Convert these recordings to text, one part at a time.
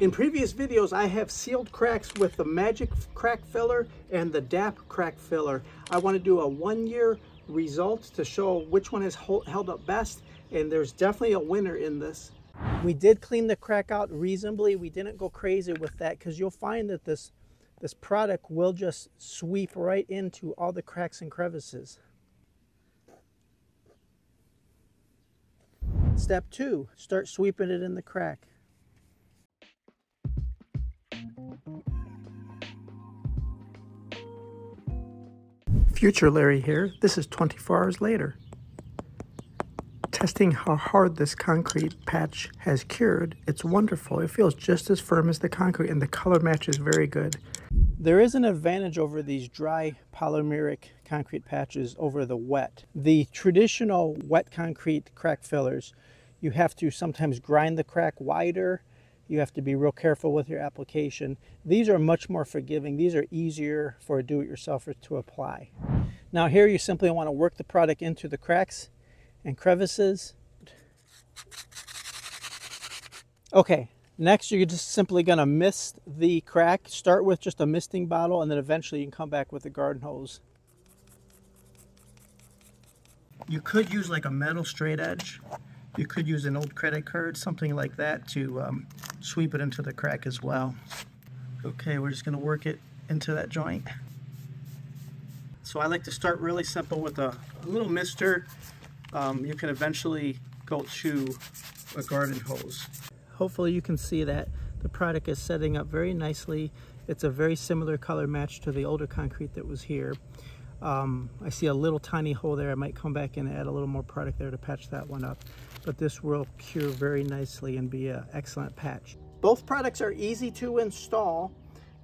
In previous videos, I have sealed cracks with the Magic Crack Filler and the DAP Crack Filler. I want to do a one-year result to show which one has held up best, and there's definitely a winner in this. We did clean the crack out reasonably. We didn't go crazy with that because you'll find that this, this product will just sweep right into all the cracks and crevices. Step two, start sweeping it in the crack. Future Larry here. This is 24 hours later. Testing how hard this concrete patch has cured, it's wonderful. It feels just as firm as the concrete and the color match is very good. There is an advantage over these dry polymeric concrete patches over the wet. The traditional wet concrete crack fillers, you have to sometimes grind the crack wider you have to be real careful with your application. These are much more forgiving. These are easier for a do-it-yourselfer to apply. Now here you simply want to work the product into the cracks and crevices. Okay, next you're just simply going to mist the crack. Start with just a misting bottle and then eventually you can come back with the garden hose. You could use like a metal straight edge you could use an old credit card, something like that, to um, sweep it into the crack as well. Okay, we're just going to work it into that joint. So I like to start really simple with a, a little mister. Um, you can eventually go to a garden hose. Hopefully you can see that the product is setting up very nicely. It's a very similar color match to the older concrete that was here. Um, I see a little tiny hole there. I might come back and add a little more product there to patch that one up. But this will cure very nicely and be an excellent patch. Both products are easy to install.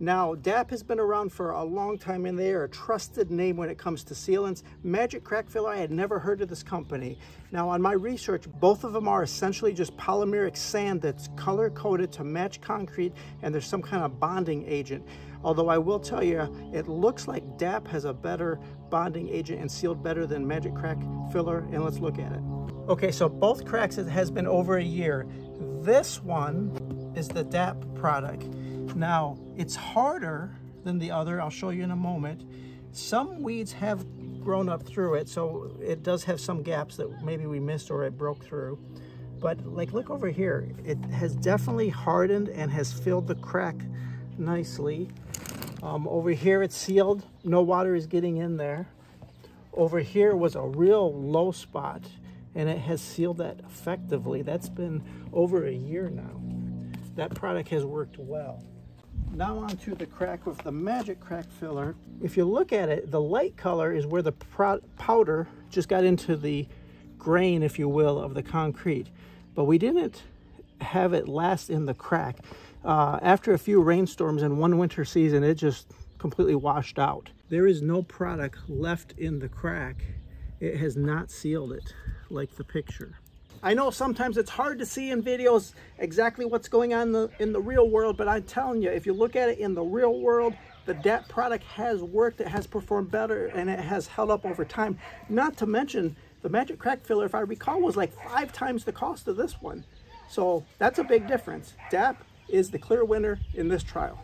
Now, DAP has been around for a long time and they are a trusted name when it comes to sealants. Magic Crack Filler, I had never heard of this company. Now, on my research, both of them are essentially just polymeric sand that's color coded to match concrete and there's some kind of bonding agent. Although I will tell you, it looks like DAP has a better bonding agent and sealed better than Magic Crack Filler, and let's look at it. Okay, so both cracks, it has been over a year. This one is the DAP product. Now, it's harder than the other. I'll show you in a moment. Some weeds have grown up through it, so it does have some gaps that maybe we missed or it broke through. But like, look over here. It has definitely hardened and has filled the crack nicely. Um, over here it's sealed. No water is getting in there. Over here was a real low spot and it has sealed that effectively. That's been over a year now. That product has worked well. Now onto the crack with the Magic Crack Filler. If you look at it, the light color is where the powder just got into the grain, if you will, of the concrete. But we didn't have it last in the crack. Uh, after a few rainstorms in one winter season, it just completely washed out. There is no product left in the crack. It has not sealed it like the picture. I know sometimes it's hard to see in videos exactly what's going on in the, in the real world, but I'm telling you, if you look at it in the real world, the DAP product has worked, it has performed better, and it has held up over time. Not to mention, the Magic Crack Filler, if I recall, was like five times the cost of this one. So that's a big difference. DAP is the clear winner in this trial.